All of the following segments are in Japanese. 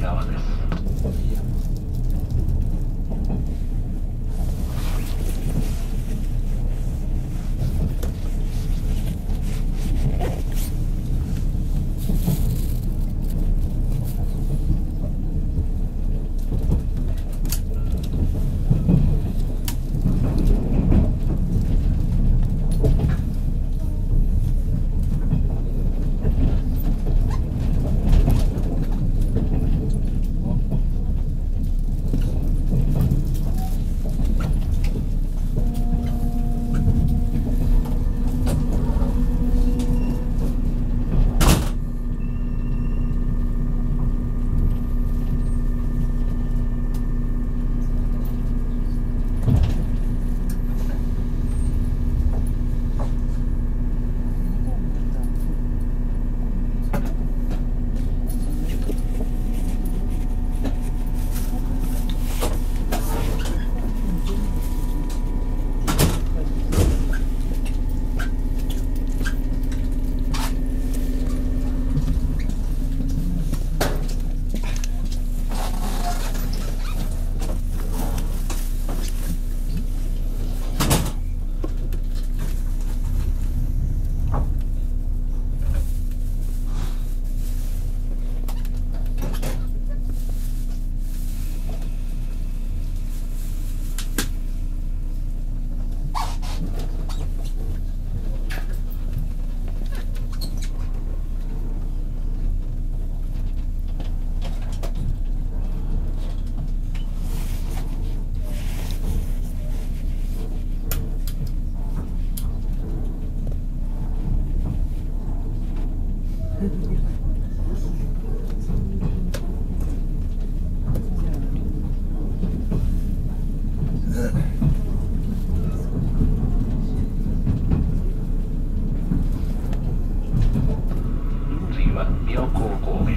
Yeah.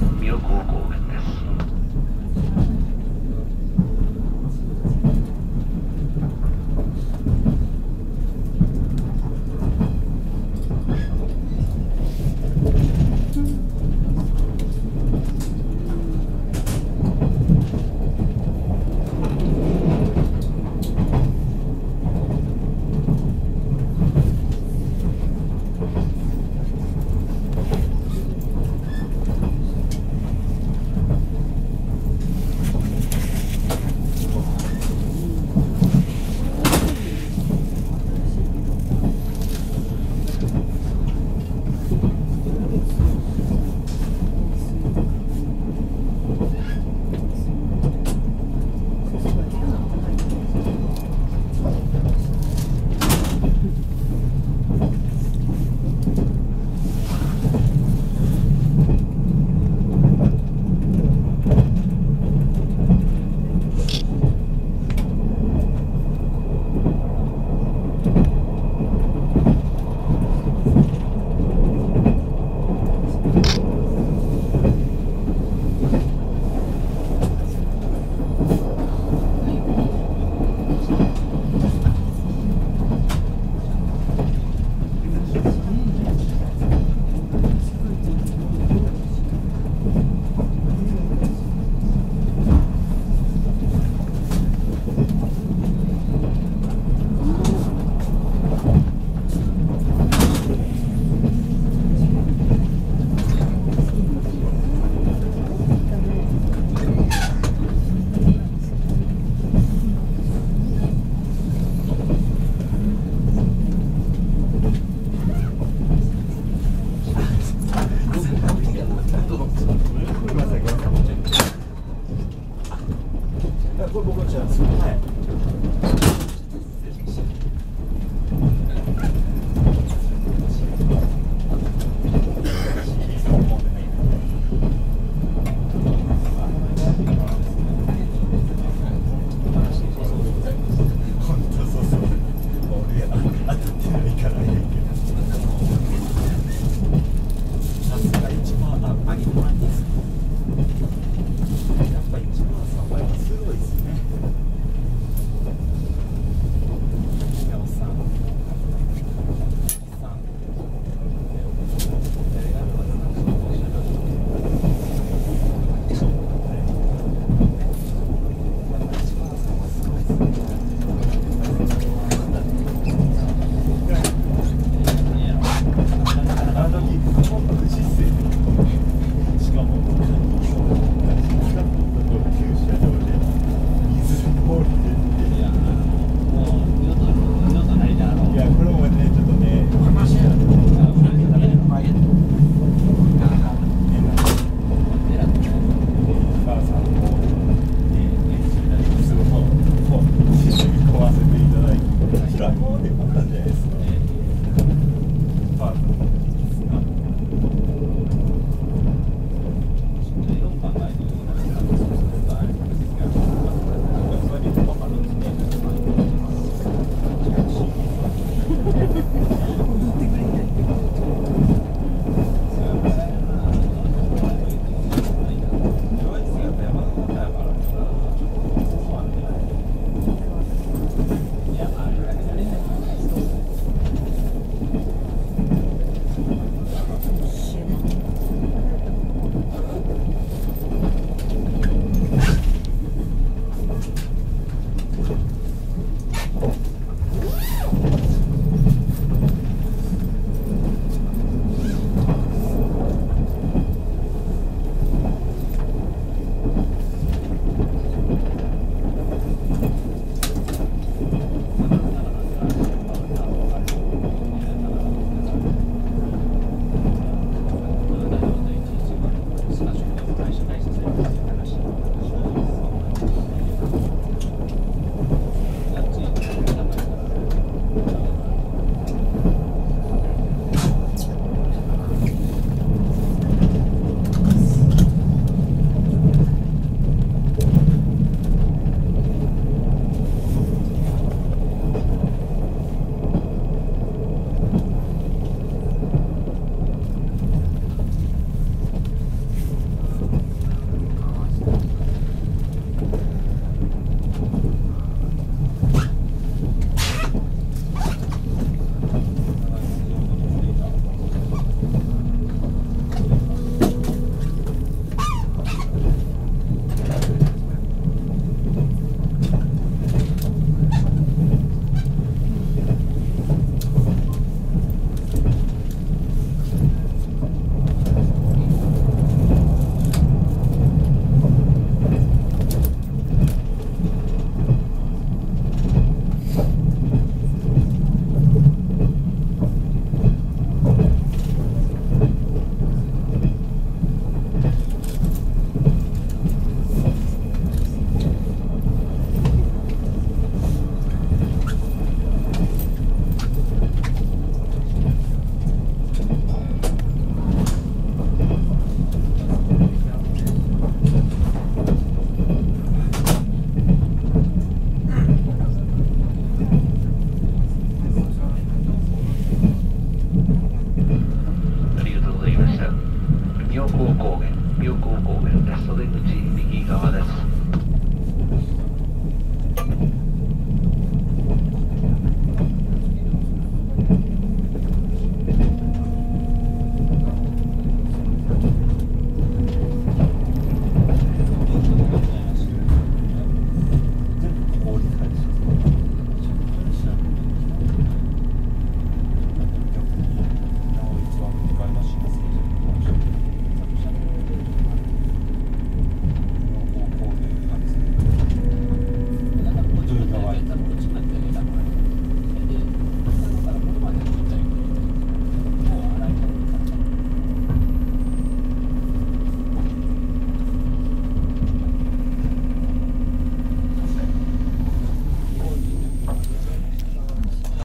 高原妙高校です。